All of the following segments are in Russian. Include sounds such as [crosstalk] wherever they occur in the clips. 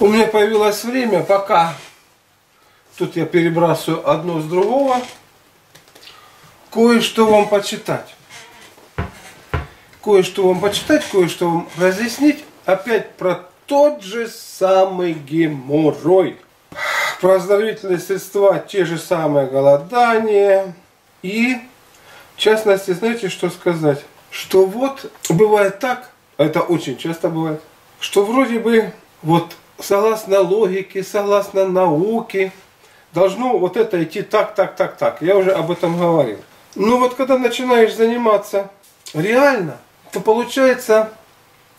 У меня появилось время, пока тут я перебрасываю одно с другого, кое-что вам почитать. Кое-что вам почитать, кое-что вам разъяснить. Опять про тот же самый геморрой. Про оздоровительные средства, те же самые голодания. И, в частности, знаете, что сказать? Что вот бывает так, это очень часто бывает, что вроде бы вот согласно логике, согласно науке, должно вот это идти так, так, так, так. Я уже об этом говорил. Но вот когда начинаешь заниматься реально, то получается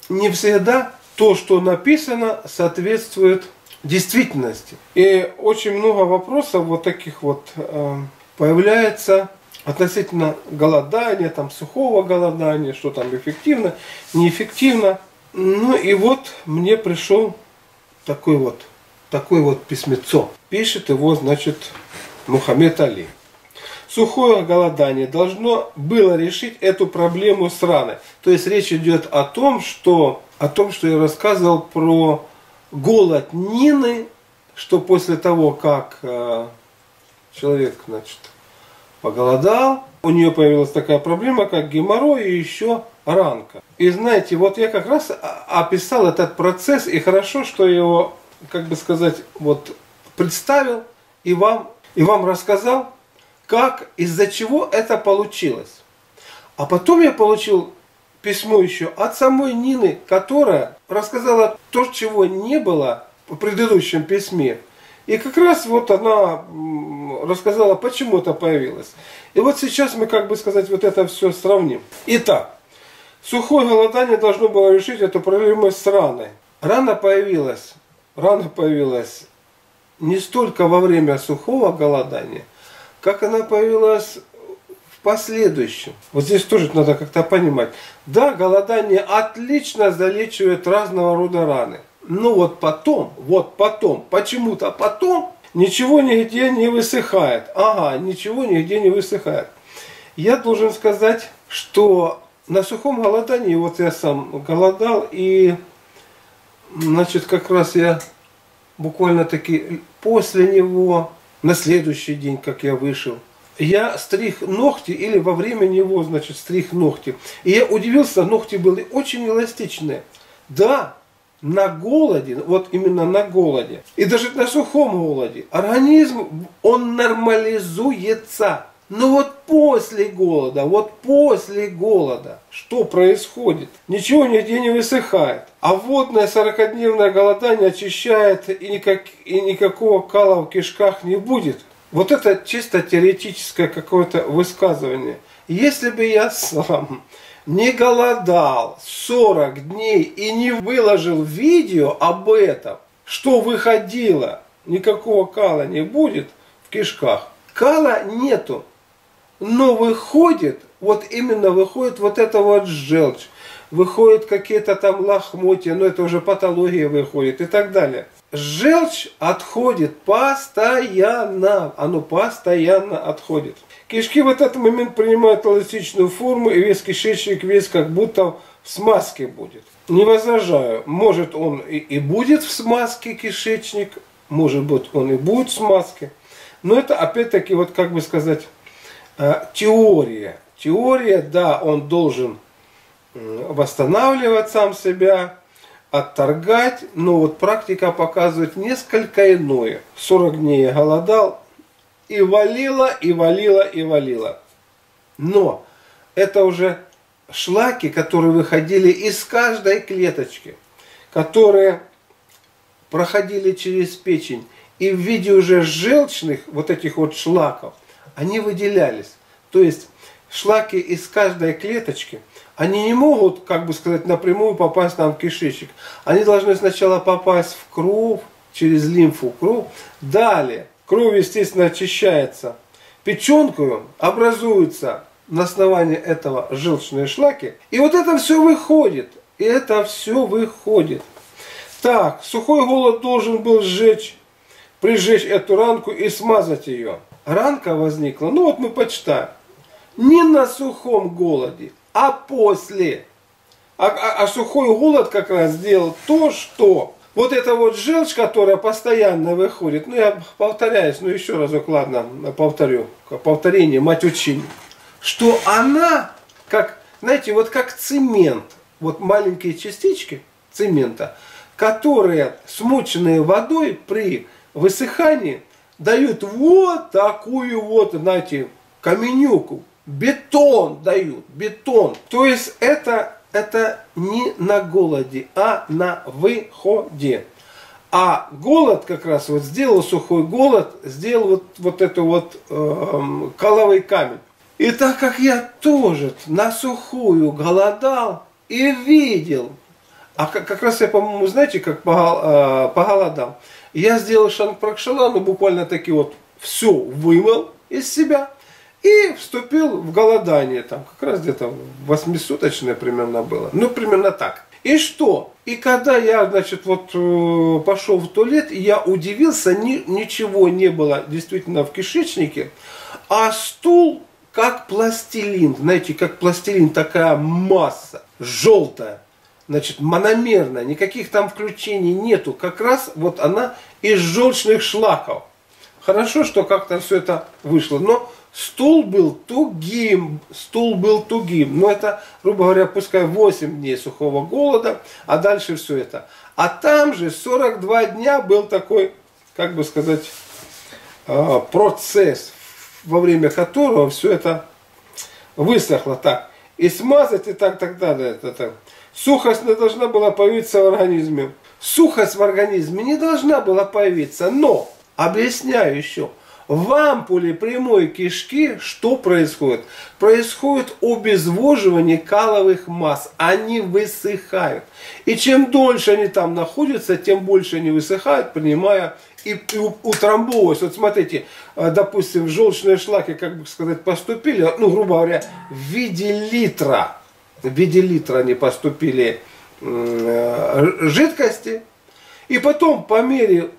не всегда то, что написано, соответствует действительности. И очень много вопросов вот таких вот э, появляется относительно голодания, там сухого голодания, что там эффективно, неэффективно. Ну и вот мне пришел такой вот, такой вот письмецо. Пишет его, значит, Мухаммед Али. Сухое голодание должно было решить эту проблему с раной. То есть речь идет о том, что, о том, что я рассказывал про голод Нины, что после того, как э, человек, значит, поголодал, у нее появилась такая проблема, как геморрой и еще ранка. И знаете, вот я как раз описал этот процесс, и хорошо, что его, как бы сказать, вот представил и вам, и вам рассказал, как, из-за чего это получилось. А потом я получил письмо еще от самой Нины, которая рассказала то, чего не было в предыдущем письме. И как раз вот она рассказала, почему это появилось. И вот сейчас мы, как бы сказать, вот это все сравним. Итак, сухое голодание должно было решить эту проблему с раной. Рана появилась, рана появилась не столько во время сухого голодания, как она появилась в последующем. Вот здесь тоже надо как-то понимать. Да, голодание отлично залечивает разного рода раны. Но вот потом, вот потом, почему-то потом ничего нигде не высыхает. Ага, ничего нигде не высыхает. Я должен сказать, что на сухом голодании, вот я сам голодал, и значит как раз я буквально таки после него, на следующий день, как я вышел, я стриг ногти или во время него, значит, стриг ногти. И я удивился, ногти были очень эластичные. Да, на голоде, вот именно на голоде, и даже на сухом голоде, организм, он нормализуется. Но вот после голода, вот после голода, что происходит? Ничего нигде не высыхает. А водное 40-дневное голодание очищает, и, никак, и никакого кала в кишках не будет. Вот это чисто теоретическое какое-то высказывание. Если бы я сам не голодал 40 дней и не выложил видео об этом, что выходило, никакого кала не будет в кишках. Кала нету, но выходит, вот именно выходит вот это вот желчь, выходит какие-то там лохмотья, но это уже патология выходит и так далее. Желчь отходит постоянно, оно постоянно отходит. Кишки в этот момент принимают эластичную форму, и весь кишечник весь как будто в смазке будет. Не возражаю, может он и, и будет в смазке кишечник, может быть он и будет в смазке. Но это опять-таки, вот как бы сказать, теория. Теория, да, он должен восстанавливать сам себя, отторгать, но вот практика показывает несколько иное. 40 дней я голодал, и валила, и валила, и валила. Но это уже шлаки, которые выходили из каждой клеточки, которые проходили через печень. И в виде уже желчных вот этих вот шлаков, они выделялись. То есть шлаки из каждой клеточки, они не могут, как бы сказать, напрямую попасть нам в кишечник. Они должны сначала попасть в кровь, через лимфу кровь. Далее Кровь, естественно, очищается. Печенкою образуются на основании этого желчные шлаки. И вот это все выходит. И это все выходит. Так, сухой голод должен был сжечь, прижечь эту ранку и смазать ее. Ранка возникла, ну вот мы почитаем, не на сухом голоде, а после. А, а, а сухой голод как раз сделал то, что вот эта вот желчь, которая постоянно выходит, ну я повторяюсь, ну еще разок, ладно, повторю, повторение, мать учения, что она, как, знаете, вот как цемент, вот маленькие частички цемента, которые смоченные водой при высыхании дают вот такую вот, знаете, каменюку, бетон дают, бетон. То есть это это не на голоде, а на выходе. А голод как раз вот сделал сухой голод, сделал вот, вот эту вот э, коловый камень. И так как я тоже на сухую голодал и видел, а как, как раз я, по-моему, знаете, как э, поголодал, я сделал шанг пракшала, ну буквально таки вот все вымыл из себя – и вступил в голодание, там как раз где-то восьмисуточное примерно было. Ну, примерно так. И что? И когда я, значит, вот э, пошел в туалет, я удивился, ни, ничего не было действительно в кишечнике, а стул как пластилин, знаете, как пластилин, такая масса, желтая, значит, мономерная, никаких там включений нету, как раз вот она из желчных шлаков. Хорошо, что как-то все это вышло, но Стул был тугим, стул был тугим. Но это, грубо говоря, пускай 8 дней сухого голода, а дальше все это. А там же 42 дня был такой, как бы сказать, а, процесс, во время которого все это высохло так. И смазать и так, так далее. Это, так. Сухость не должна была появиться в организме. Сухость в организме не должна была появиться, но, объясняю еще, в ампуле прямой кишки что происходит? Происходит обезвоживание каловых масс. Они высыхают. И чем дольше они там находятся, тем больше они высыхают, принимая и, и утрамбовываясь. Вот смотрите, э, допустим, желчные шлаки, как бы сказать, поступили, ну, грубо говоря, в виде литра, в виде литра они поступили э, жидкости, и потом по мере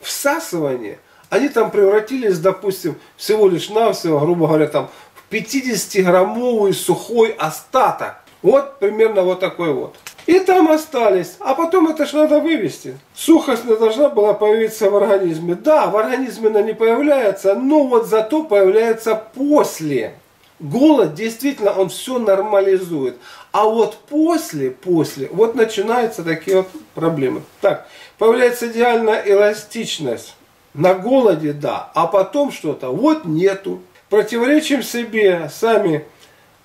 всасывания – они там превратились, допустим, всего лишь навсего, грубо говоря, там в 50-граммовый сухой остаток. Вот примерно вот такой вот. И там остались. А потом это ж надо вывести. Сухость не должна была появиться в организме. Да, в организме она не появляется, но вот зато появляется после. Голод действительно он все нормализует. А вот после, после, вот начинаются такие вот проблемы. Так, появляется идеальная эластичность. На голоде да, а потом что-то вот нету. Противоречим себе, сами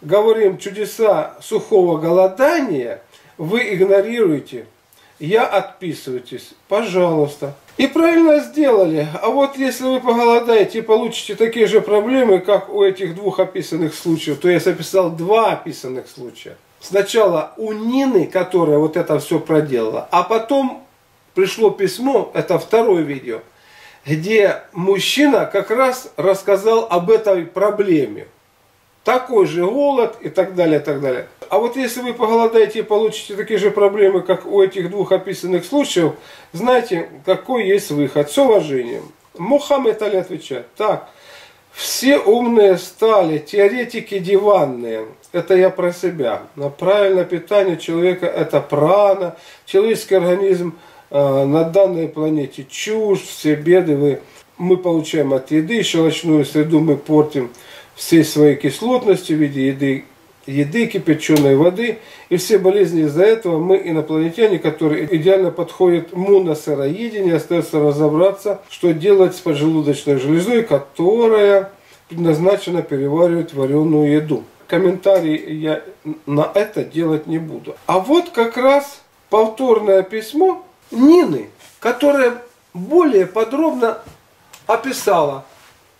говорим чудеса сухого голодания, вы игнорируете, я отписывайтесь, пожалуйста. И правильно сделали. А вот если вы поголодаете и получите такие же проблемы, как у этих двух описанных случаев, то я записал два описанных случая. Сначала у Нины, которая вот это все проделала, а потом пришло письмо, это второе видео – где мужчина как раз рассказал об этой проблеме. Такой же голод и так далее, и так далее. А вот если вы поголодаете и получите такие же проблемы, как у этих двух описанных случаев, знаете, какой есть выход. С уважением. Мухаммед Али отвечает. Так, все умные стали, теоретики диванные. Это я про себя. На правильное питание человека это прана, человеческий организм – а, на данной планете чушь, все беды вы, мы получаем от еды, щелочную среду мы портим всей своей кислотностью в виде еды, еды, кипяченой воды. И все болезни из-за этого мы инопланетяне, которые идеально подходят моносыроедению, остается разобраться, что делать с поджелудочной железой, которая предназначена переваривать вареную еду. Комментарии я на это делать не буду. А вот как раз повторное письмо Нины, которая более подробно описала,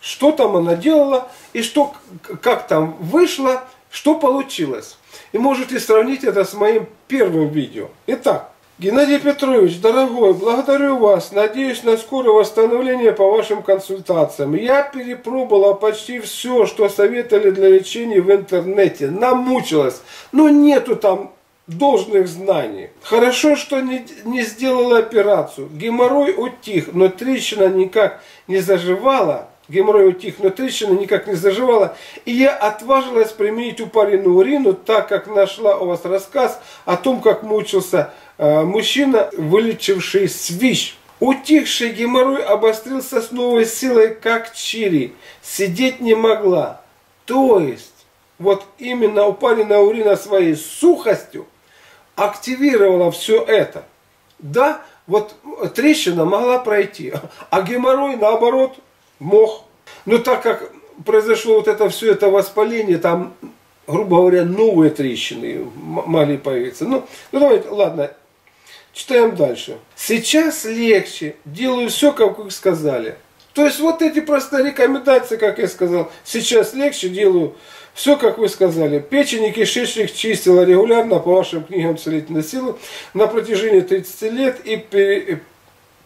что там она делала и что, как там вышло, что получилось. И можете сравнить это с моим первым видео. Итак, Геннадий Петрович, дорогой, благодарю вас. Надеюсь на скорое восстановление по вашим консультациям. Я перепробовала почти все, что советовали для лечения в интернете. Намучилась. Но нету там должных знаний. Хорошо, что не, не сделала операцию. Геморрой утих, но трещина никак не заживала. Геморрой утих, но трещина никак не заживала. И я отважилась применить упаренную урину, так как нашла у вас рассказ о том, как мучился э, мужчина, вылечивший свищ. Утихший геморрой обострился с новой силой, как чири. Сидеть не могла. То есть, вот именно у Упалина урина своей сухостью активировала все это. Да, вот трещина могла пройти, а геморрой наоборот мог. Но так как произошло вот это все это воспаление, там, грубо говоря, новые трещины могли появиться. Ну, ну давайте, ладно, читаем дальше. Сейчас легче, делаю все, как вы сказали. То есть вот эти простые рекомендации, как я сказал, сейчас легче делаю все, как вы сказали. Печень и кишечник чистила регулярно по вашим книгам целительной силы на протяжении 30 лет и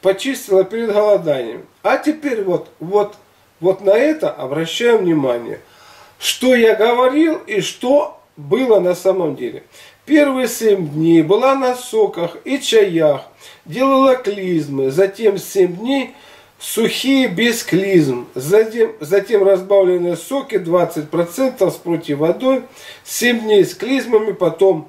почистила перед голоданием. А теперь вот, вот, вот на это обращаем внимание. Что я говорил и что было на самом деле. Первые семь дней была на соках и чаях, делала клизмы, затем семь дней – сухие без клизм, затем, затем разбавленные соки 20% с против водой, 7 дней с клизмами, потом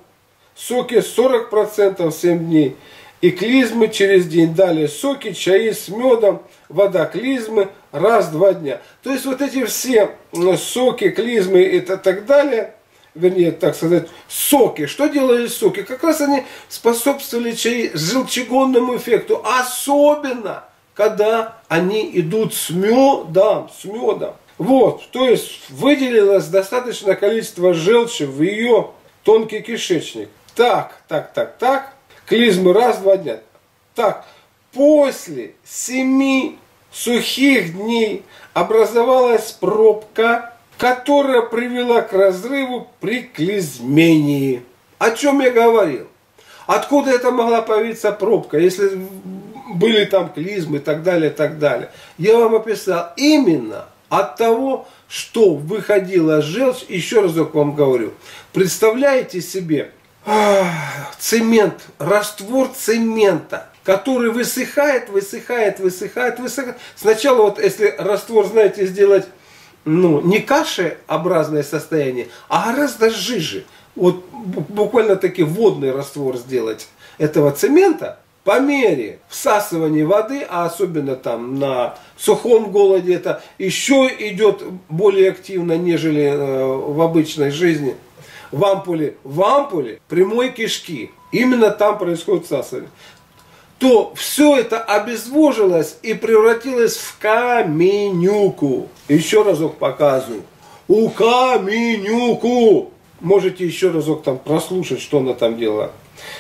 соки 40% 7 дней и клизмы через день. Далее соки, чаи с медом, вода, клизмы раз-два дня. То есть вот эти все соки, клизмы и так далее, вернее, так сказать, соки. Что делали соки? Как раз они способствовали чаи желчегонному эффекту. Особенно – когда они идут с медом, с медом. Вот, то есть выделилось достаточное количество желчи в ее тонкий кишечник. Так, так, так, так, клизмы раз-два дня. Так, после семи сухих дней образовалась пробка, которая привела к разрыву при клизмении. О чем я говорил? Откуда это могла появиться пробка, если были там клизмы и так далее, и так далее. Я вам описал именно от того, что выходила желчь, еще разок вам говорю, представляете себе, цемент, раствор цемента, который высыхает, высыхает, высыхает, высыхает. Сначала вот если раствор, знаете, сделать ну, не кашеобразное состояние, а гораздо жиже. Вот буквально таки водный раствор сделать этого цемента, по мере всасывания воды, а особенно там на сухом голоде, это еще идет более активно, нежели э, в обычной жизни. В ампуле, в ампуле прямой кишки, именно там происходит всасывание то все это обезвожилось и превратилось в каменюку. Еще разок показываю. У каменюку. Можете еще разок там прослушать, что она там делала.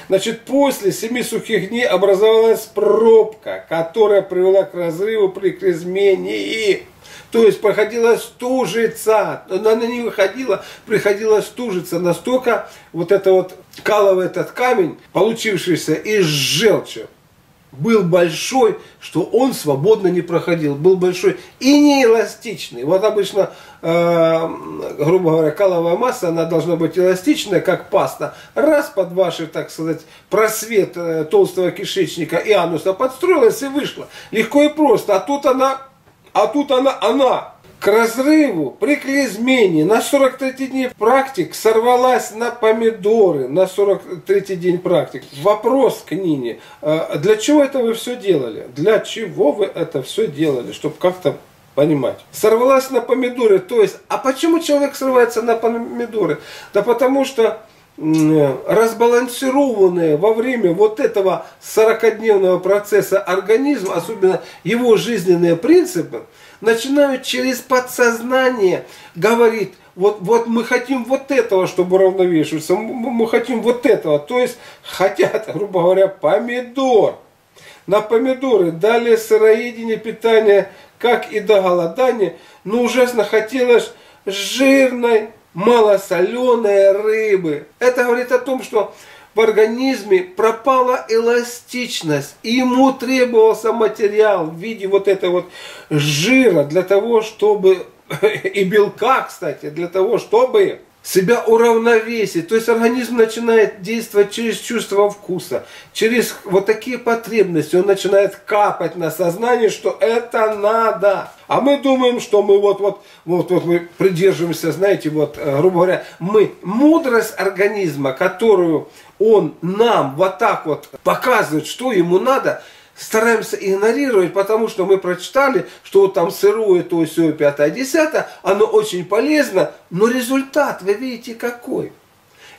Значит, после семи сухих дней образовалась пробка, которая привела к разрыву при клизмении. То есть проходила стужица, она не выходила, приходила стужица. Настолько вот это вот каловый этот камень, получившийся из желчи, был большой, что он свободно не проходил, был большой и неэластичный. Вот обычно, э, грубо говоря, каловая масса, она должна быть эластичная, как паста. Раз под ваши, так сказать, просвет э, толстого кишечника и ануса подстроилась и вышла. Легко и просто. А тут она, а тут она, она к разрыву при клизмене на 43 день практик сорвалась на помидоры, на 43 день практик. Вопрос к Нине, а для чего это вы все делали? Для чего вы это все делали? Чтобы как-то понимать. Сорвалась на помидоры, то есть, а почему человек срывается на помидоры? Да потому что разбалансированные во время вот этого 40-дневного процесса организм, особенно его жизненные принципы, начинают через подсознание говорить, вот, вот мы хотим вот этого, чтобы уравновешиваться, мы, хотим вот этого. То есть хотят, [laughs] грубо говоря, помидор. На помидоры дали сыроедение питания, как и до голодания, но ужасно хотелось жирной, малосоленой рыбы. Это говорит о том, что в организме пропала эластичность, и ему требовался материал в виде вот этого вот жира для того, чтобы, [laughs] и белка, кстати, для того, чтобы себя уравновесить. То есть организм начинает действовать через чувство вкуса, через вот такие потребности. Он начинает капать на сознание, что это надо. А мы думаем, что мы вот, вот, вот, вот мы придерживаемся, знаете, вот, э, грубо говоря, мы мудрость организма, которую он нам вот так вот показывает, что ему надо – стараемся игнорировать, потому что мы прочитали, что вот там сырое, то все, пятое, десятое, оно очень полезно, но результат, вы видите, какой.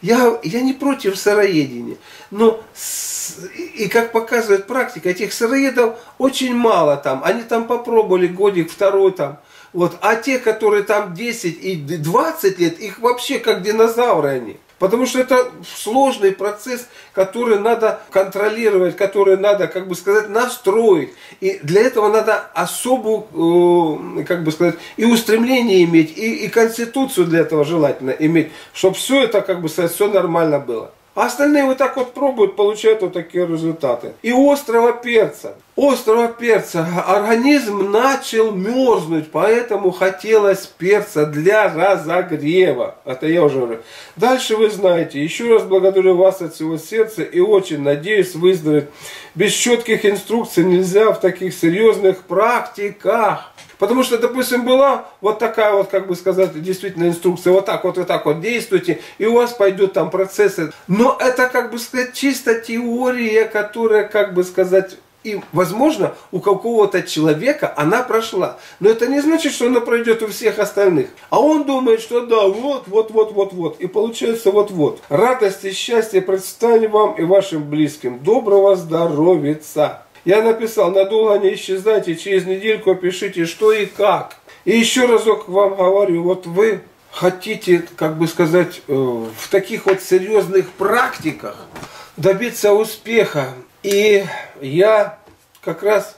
Я, я не против сыроедения, но с, и как показывает практика, этих сыроедов очень мало там. Они там попробовали годик, второй там. Вот. А те, которые там 10 и 20 лет, их вообще как динозавры они. Потому что это сложный процесс, который надо контролировать, который надо, как бы сказать, настроить. И для этого надо особую, э, как бы сказать, и устремление иметь, и, и конституцию для этого желательно иметь, чтобы все это, как бы сказать, все нормально было. А остальные вот так вот пробуют, получают вот такие результаты. И острого перца. Острого перца. Организм начал мерзнуть, поэтому хотелось перца для разогрева. Это я уже говорю. Дальше вы знаете. Еще раз благодарю вас от всего сердца и очень надеюсь выздороветь. Без четких инструкций нельзя в таких серьезных практиках. Потому что, допустим, была вот такая вот, как бы сказать, действительно инструкция, вот так вот, вот так вот действуйте, и у вас пойдут там процессы. Но это, как бы сказать, чисто теория, которая, как бы сказать, и, возможно, у какого-то человека она прошла. Но это не значит, что она пройдет у всех остальных. А он думает, что да, вот, вот, вот, вот, вот. И получается вот-вот. Радости, счастья, процветания вам и вашим близким. Доброго здоровья. Я написал, надолго не исчезайте, через недельку пишите, что и как. И еще разок вам говорю, вот вы хотите, как бы сказать, э, в таких вот серьезных практиках добиться успеха. И я как раз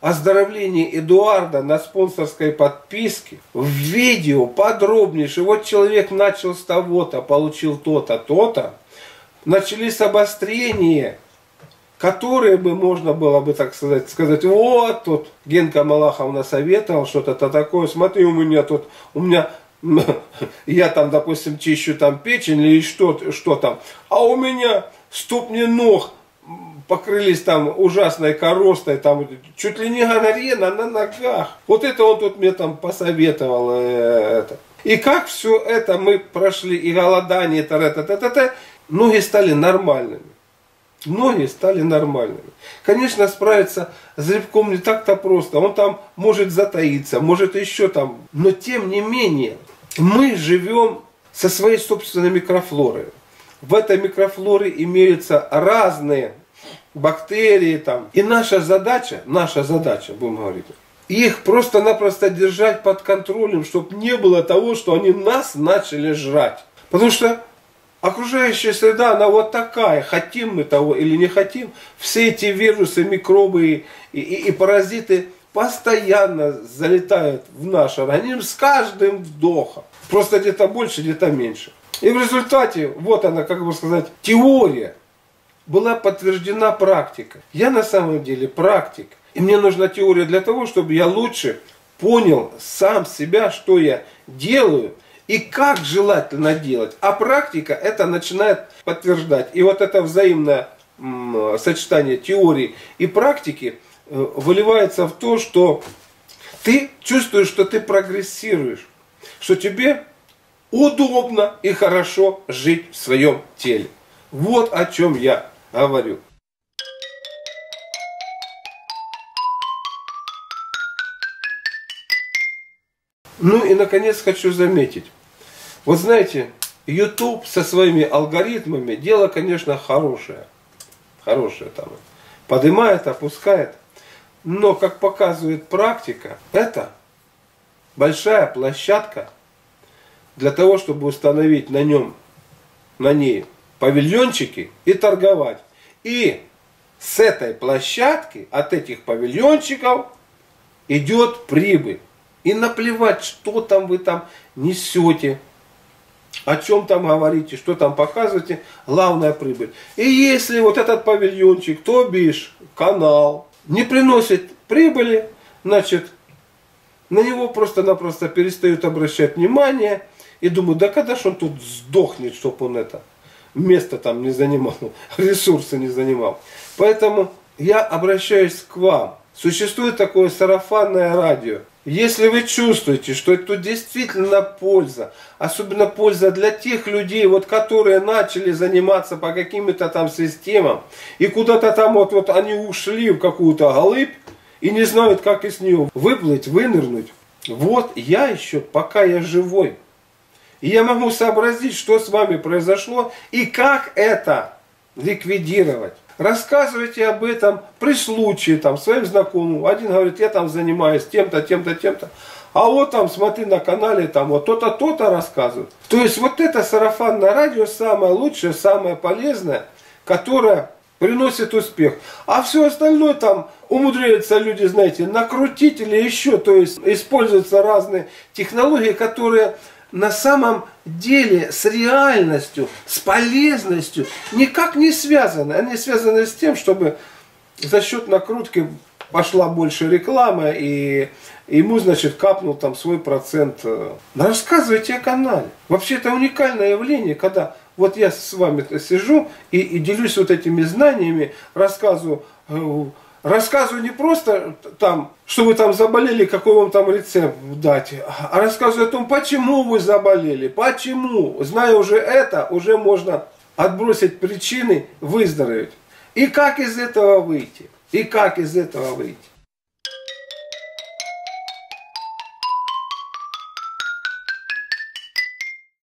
оздоровление Эдуарда на спонсорской подписке в видео подробнейшее. Вот человек начал с того-то, получил то-то, то-то. Начались обострения которые бы можно было бы, так сказать, сказать, вот тут Генка Малахов насоветовал что-то такое, смотри, у меня тут, у меня [laughs] я там, допустим, чищу там печень или что, что там, а у меня ступни ног покрылись там ужасной коростой, там чуть ли не гонорена на ногах. Вот это он тут мне там посоветовал. Э, это. И как все это мы прошли, и голодание, та -та -та -та -та, ноги стали нормальными ноги стали нормальными. Конечно, справиться с грибком не так-то просто. Он там может затаиться, может еще там. Но тем не менее, мы живем со своей собственной микрофлорой. В этой микрофлоре имеются разные бактерии там. И наша задача, наша задача, будем говорить, их просто-напросто держать под контролем, чтобы не было того, что они нас начали жрать. Потому что Окружающая среда, она вот такая, хотим мы того или не хотим. Все эти вирусы, микробы и, и, и паразиты постоянно залетают в наш организм с каждым вдохом. Просто где-то больше, где-то меньше. И в результате, вот она, как бы сказать, теория была подтверждена практикой. Я на самом деле практик. И мне нужна теория для того, чтобы я лучше понял сам себя, что я делаю, и как желательно делать. А практика это начинает подтверждать. И вот это взаимное сочетание теории и практики э, выливается в то, что ты чувствуешь, что ты прогрессируешь, что тебе удобно и хорошо жить в своем теле. Вот о чем я говорю. Ну и наконец хочу заметить. Вот знаете, YouTube со своими алгоритмами дело, конечно, хорошее. Хорошее там. Поднимает, опускает. Но, как показывает практика, это большая площадка для того, чтобы установить на нем, на ней павильончики и торговать. И с этой площадки, от этих павильончиков идет прибыль. И наплевать, что там вы там несете, о чем там говорите, что там показываете, главная прибыль. И если вот этот павильончик, то бишь канал, не приносит прибыли, значит, на него просто-напросто перестают обращать внимание, И думаю, да когда ж он тут сдохнет, чтобы он это место там не занимал, [laughs] ресурсы не занимал. Поэтому я обращаюсь к вам. Существует такое сарафанное радио. Если вы чувствуете, что это действительно польза, особенно польза для тех людей, вот, которые начали заниматься по каким-то там системам, и куда-то там вот, вот они ушли в какую-то голыбь, и не знают, как из нее выплыть, вынырнуть. Вот я еще, пока я живой, и я могу сообразить, что с вами произошло, и как это ликвидировать. Рассказывайте об этом при случае там, своим знакомым. Один говорит, я там занимаюсь тем-то, тем-то, тем-то. А вот там, смотри на канале, там вот то-то, то-то рассказывают. То есть вот это сарафанное радио самое лучшее, самое полезное, которое приносит успех. А все остальное там умудряются люди, знаете, накрутить или еще. То есть используются разные технологии, которые на самом деле с реальностью, с полезностью никак не связаны. Они связаны с тем, чтобы за счет накрутки пошла больше рекламы и ему, значит, капнул там свой процент. Рассказывайте о канале. Вообще это уникальное явление, когда вот я с вами сижу и, и делюсь вот этими знаниями, рассказываю э, рассказываю не просто там, что вы там заболели, какой вам там рецепт дать, а рассказываю о том, почему вы заболели, почему. Зная уже это, уже можно отбросить причины, выздороветь. И как из этого выйти? И как из этого выйти?